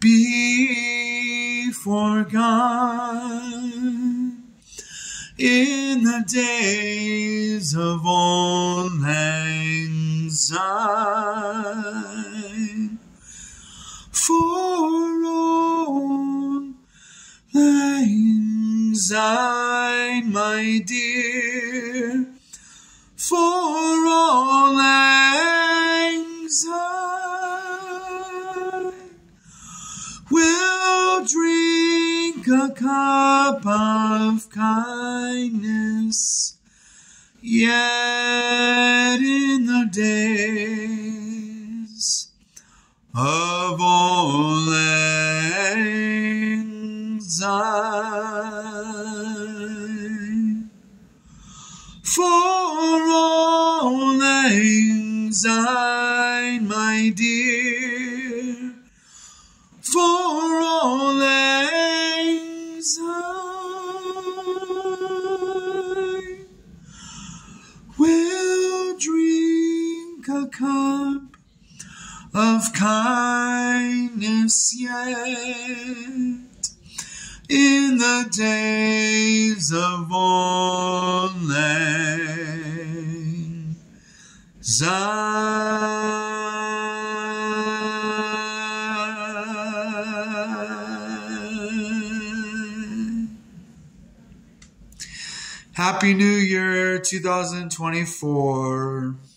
be forgotten in the days of auld lang syne. For auld lang my dear, drink a cup of kindness yet in the days of lang syne. For all syne, my dear, cup of kindness yet in the days of auld lang syne. Happy New Year 2024.